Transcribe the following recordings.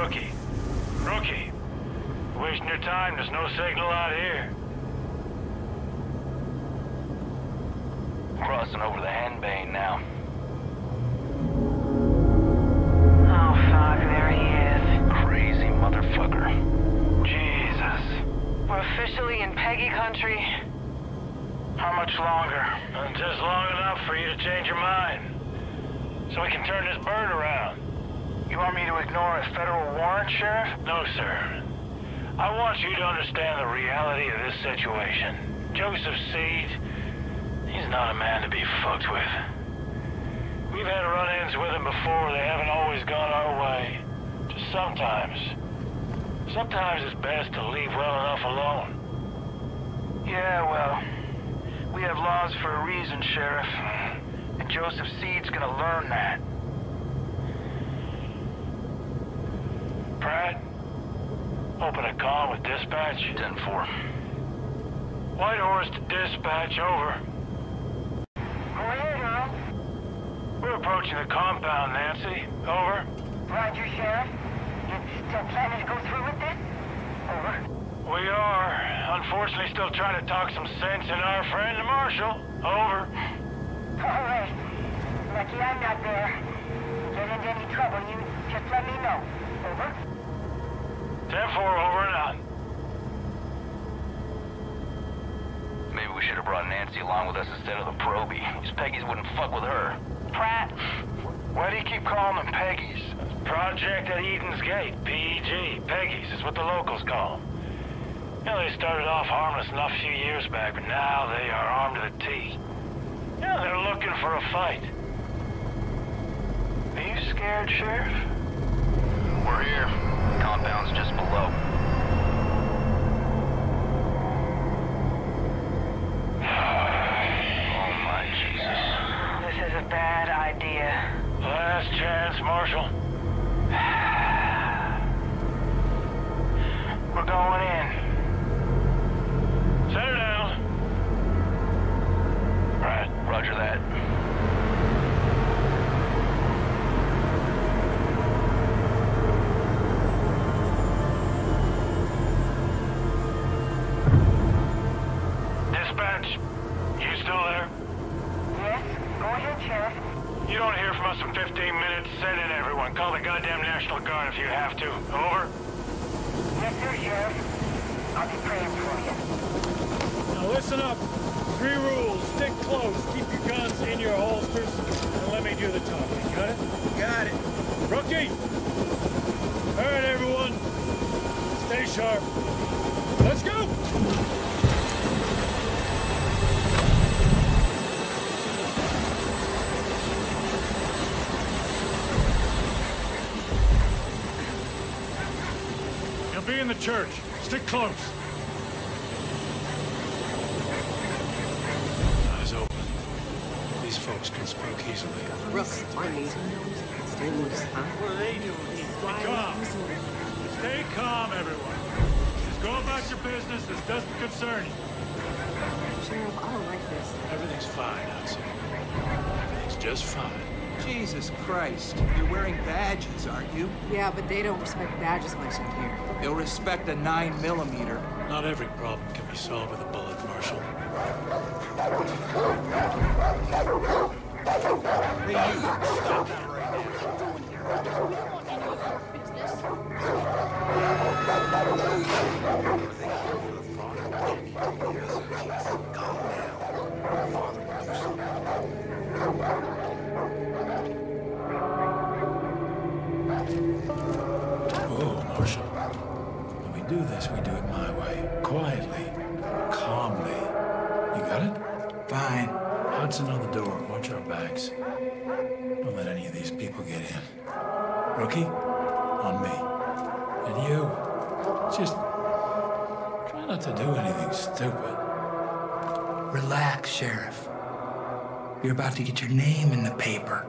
Rookie. Rookie. Wasting your time, there's no signal out here. Crossing over the Henbane now. Oh, fuck, there he is. Crazy motherfucker. Jesus. We're officially in Peggy country. How much longer? Just long enough for you to change your mind. So we can turn this bird around. You want me to ignore a federal warrant, Sheriff? No, sir. I want you to understand the reality of this situation. Joseph Seed, he's not a man to be fucked with. We've had run-ins with him before. They haven't always gone our way. Just sometimes. Sometimes it's best to leave well enough alone. Yeah, well, we have laws for a reason, Sheriff. And Joseph Seed's gonna learn that. Pratt, open a call with dispatch. 10-4. Whitehorse to dispatch, over. Go ahead, Earl. We're approaching the compound, Nancy. Over. Roger, Sheriff. You still planning to go through with this? Over. We are. Unfortunately, still trying to talk some sense in our friend the Marshal. Over. All right. Lucky I'm not there. Get into any trouble, you just let me know. Over. 10-4, over and out. Maybe we should have brought Nancy along with us instead of the Proby. These Peggies wouldn't fuck with her. Pratt. Why do you keep calling them Peggies? Project at Eden's Gate, PEG. Peggies is what the locals call them. You know, they started off harmless enough a few years back, but now they are armed to the teeth. You know, they're looking for a fight. Are you scared, Sheriff? We're here. Compound's just below. Oh my Jesus. This is a bad idea. Last chance, Marshal. We're going in. The church. Stick close. Eyes open. These folks can spook easily. Rook, on me. Stay loose, huh? What are they doing? Stay calm. Stay calm, everyone. Just go about your business. This doesn't concern you. Sheriff, I don't like this. Everything's fine, Hudson. Everything's just fine. Jesus Christ. You're wearing badges, aren't you? Yeah, but they don't respect badges much in here. They'll respect a 9 millimeter. Not every problem can be solved with a bullet, Marshal. Any of these people get in. Rookie, on me. And you, just try not to do anything stupid. Relax, Sheriff. You're about to get your name in the paper.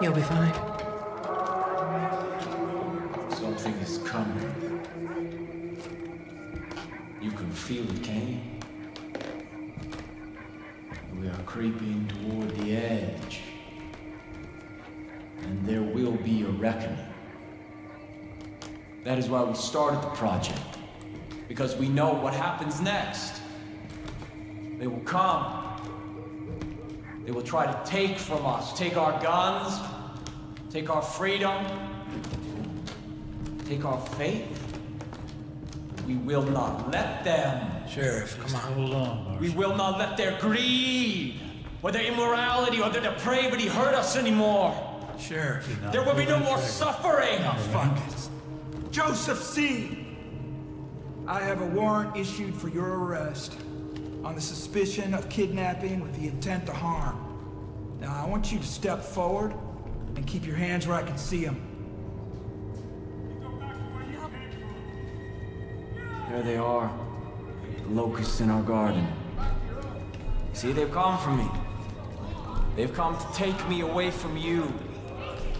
You'll be fine. Something is coming. You can feel it, can you? Creeping toward the edge. And there will be a reckoning. That is why we started the project. Because we know what happens next. They will come. They will try to take from us, take our guns, take our freedom, take our faith. We will not let them. Sheriff, come on. Hold on, Marshal. We will not let their greed, or their immorality, or their depravity hurt us anymore. Sheriff. There will be no more suffering. Oh, fuck it. Joseph Seed. I have a warrant issued for your arrest on the suspicion of kidnapping with the intent to harm. Now, I want you to step forward and keep your hands where I can see them. There they are. Locusts in our garden. See, they've come for me. They've come to take me away from you.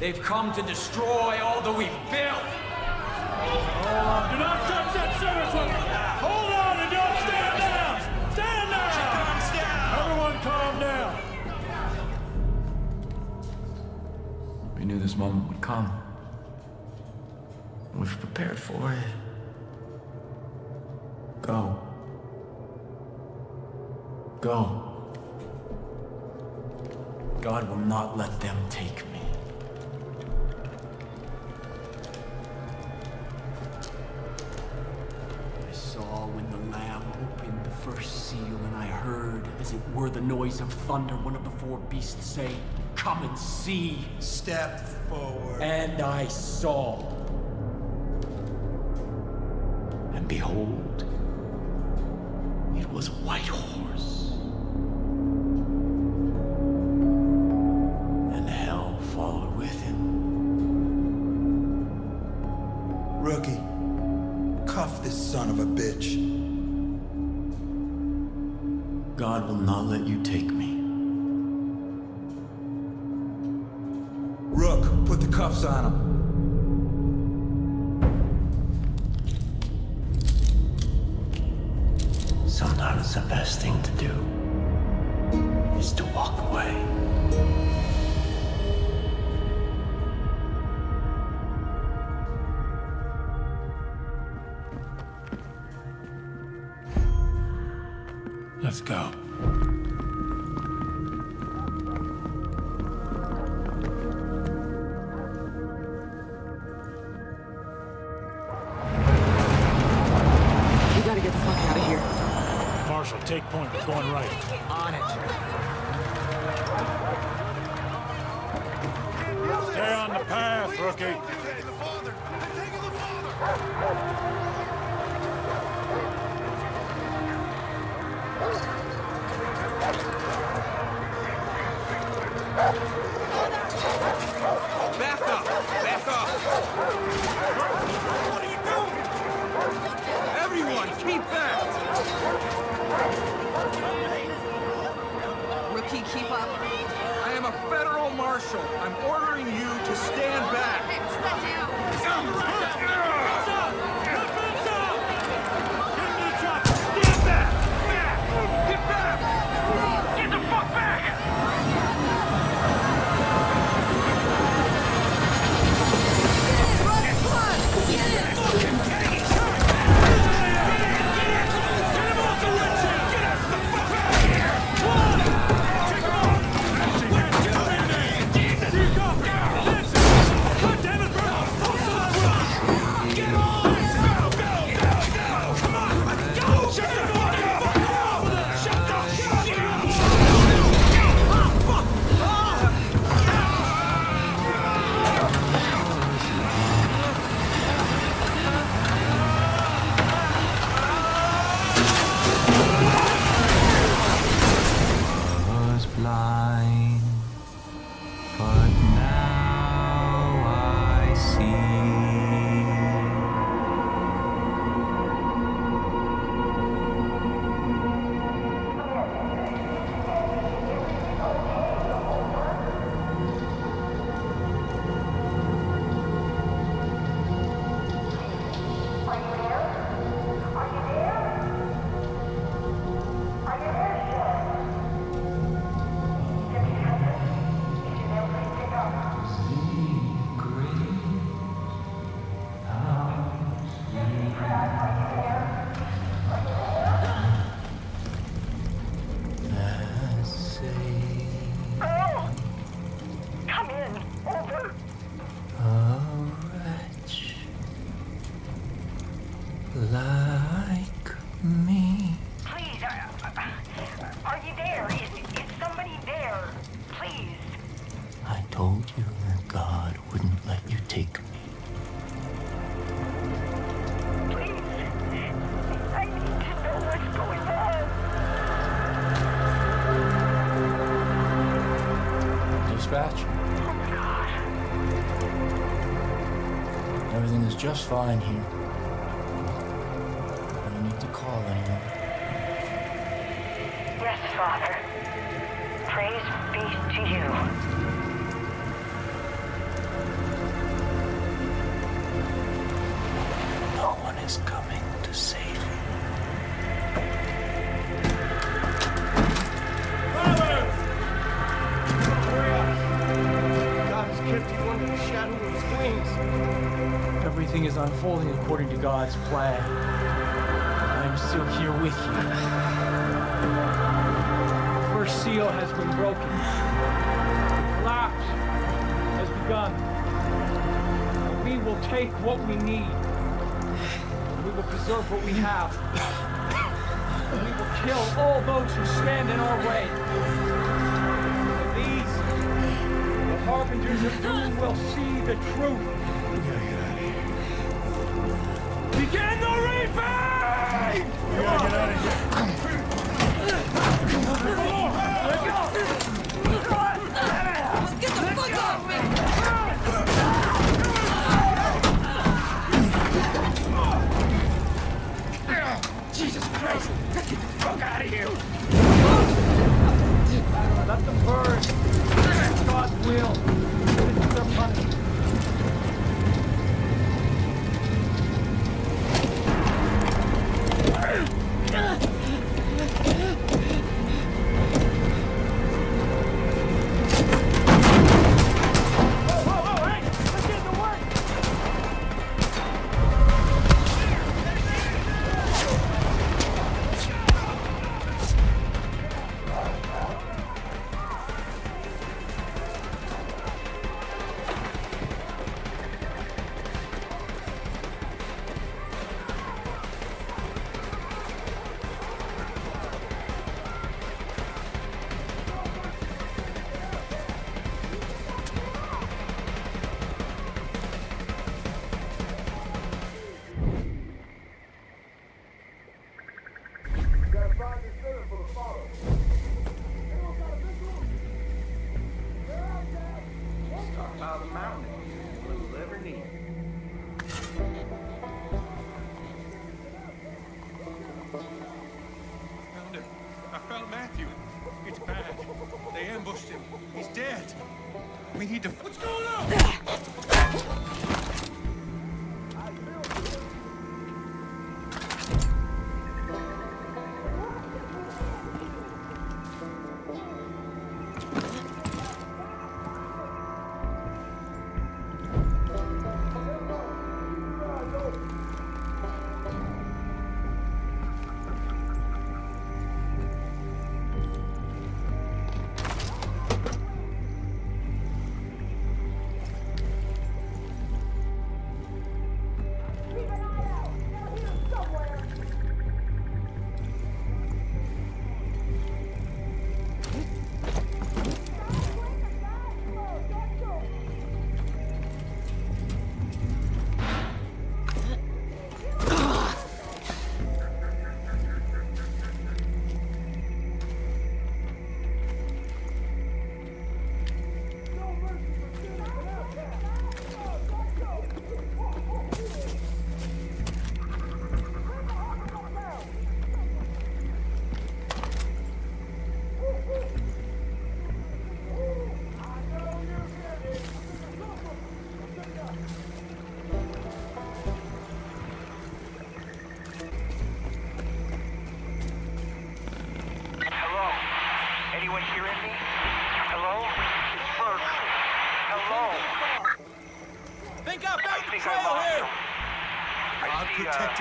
They've come to destroy all that we've built. Do not touch that service weapon! Hold on and don't stand down! Stand down! Everyone calm down! We knew this moment would come. We've prepared for it. Go. Go. God will not let them take me. I saw when the Lamb opened the first seal, and I heard, as it were the noise of thunder, one of the four beasts say, Come and see. Step forward. And I saw. And behold, it was a white horse. This son of a bitch. God will not let you take me. Rook, put the cuffs on him. Sometimes the best thing to do is to walk away. Path, rookie. Just fine here. I don't need to call anyone. Yes, Father. Praise be to you. No one is coming to save you. Everything is unfolding according to God's plan. I am still here with you. The first seal has been broken. The collapse has begun. And we will take what we need. We will preserve what we have. And we will kill all those who stand in our way. And these the harbingers of doom will see the truth. Begin the reaping! We gotta get out of here. Get the fuck off me! Jesus Christ! Get the fuck out of here! Let them burn. It's God's will. I found Matthew. It's bad. They ambushed him. He's dead. We need to. Here. him. Uh,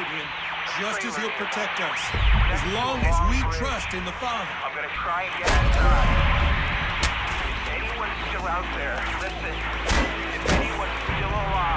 protected him, just as he'll protect us, as long as we trust in the Father. I'm gonna try and get inside. Is anyone still out there? Listen. Is anyone still alive?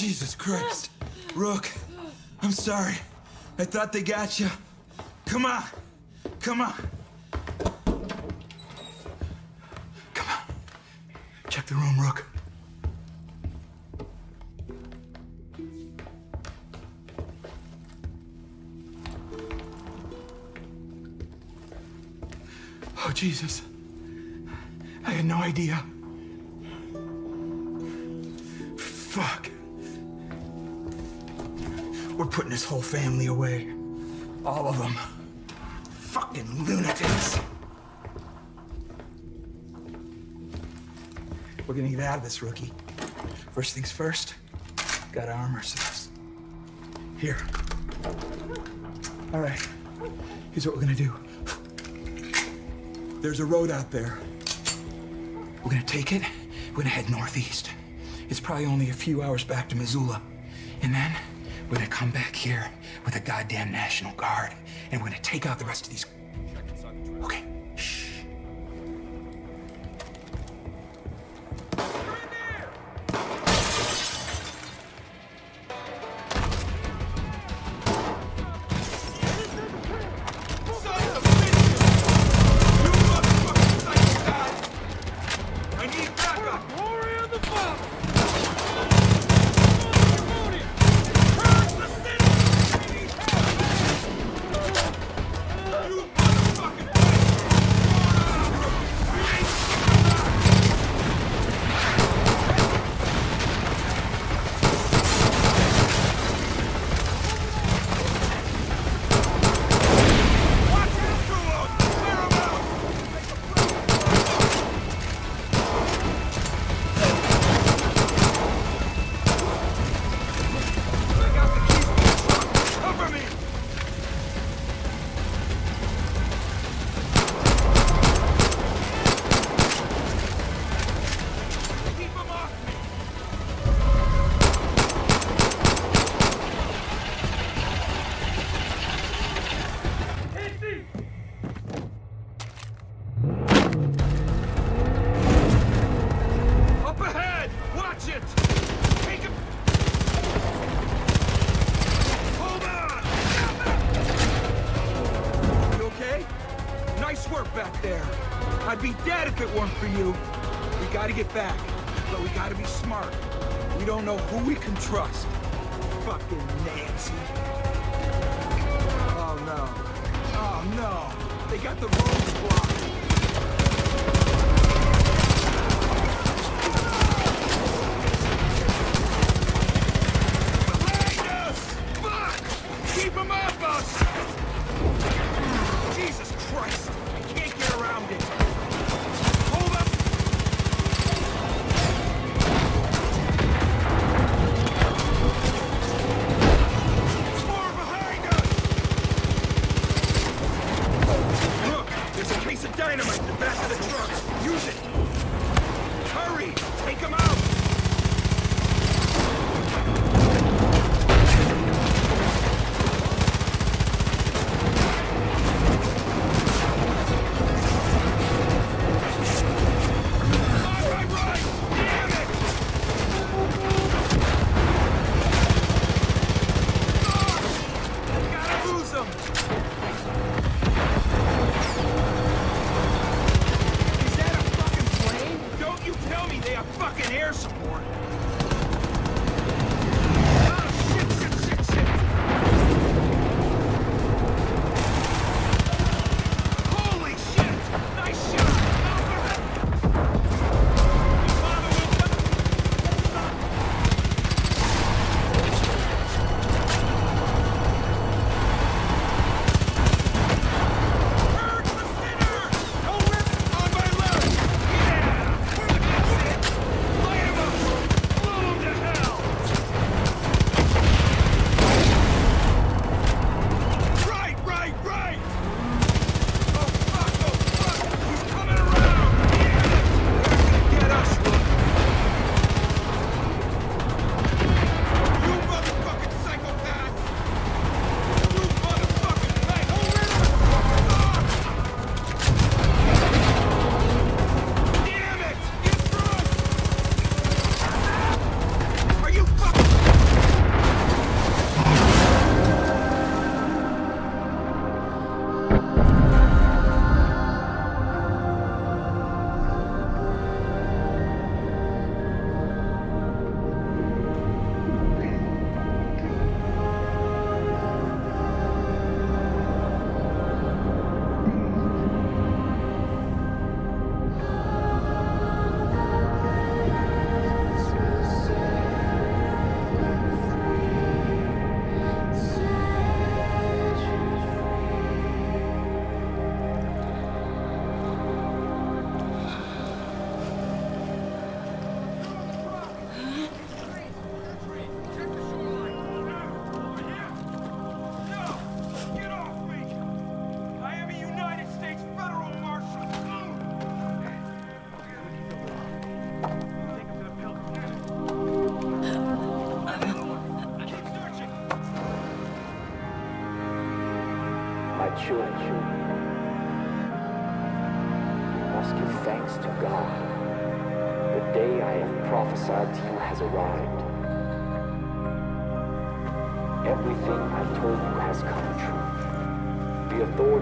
Jesus Christ. Rook, I'm sorry. I thought they got you. Come on. Come on. Come on. Check the room, Rook. Oh, Jesus. I had no idea. Putting this whole family away. All of them. Fucking lunatics. We're gonna get out of this, rookie. First things first, gotta arm ourselves. Here. All right. Here's what we're gonna do. There's a road out there. We're gonna take it. We're gonna head northeast. It's probably only a few hours back to Missoula. And then we're gonna come back here with a goddamn National Guard. And we're gonna take out the rest of these. Okay. I'd be dead if it weren't for you. We gotta get back, but we gotta be smart. We don't know who we can trust. Fucking Nancy. Oh no. Oh no. They got the roads blocked. Hurry! Take him out!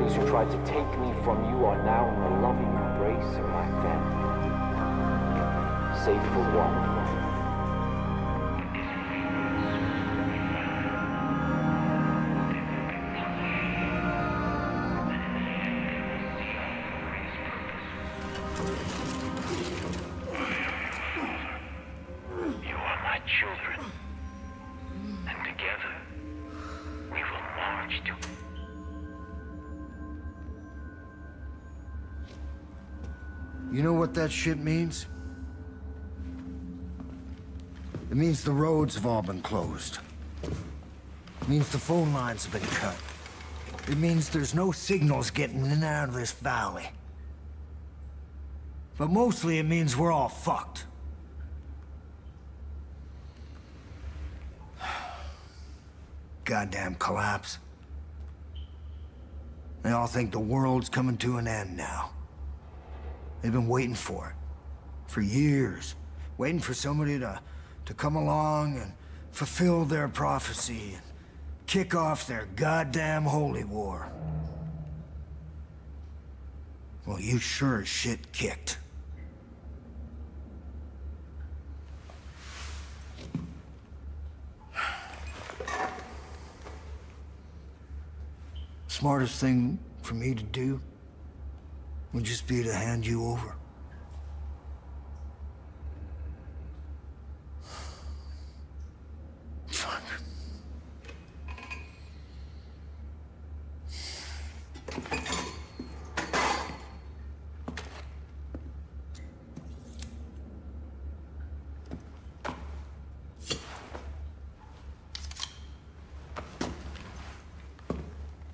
Authorities who tried to take me from you are now in the loving embrace of my family. Save for one. What that shit means? It means the roads have all been closed. It means the phone lines have been cut. It means there's no signals getting in and out of this valley. But mostly it means we're all fucked. Goddamn collapse. They all think the world's coming to an end now. They've been waiting for it. For years. Waiting for somebody to, to come along and fulfill their prophecy and kick off their goddamn holy war. Well, you sure as shit kicked. Smartest thing for me to do would just be to hand you over. Fuck.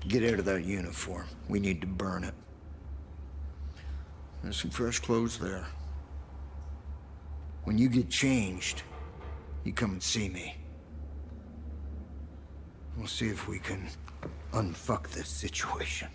Get out of that uniform. We need to burn it. There's some fresh clothes there. When you get changed, you come and see me. We'll see if we can unfuck this situation.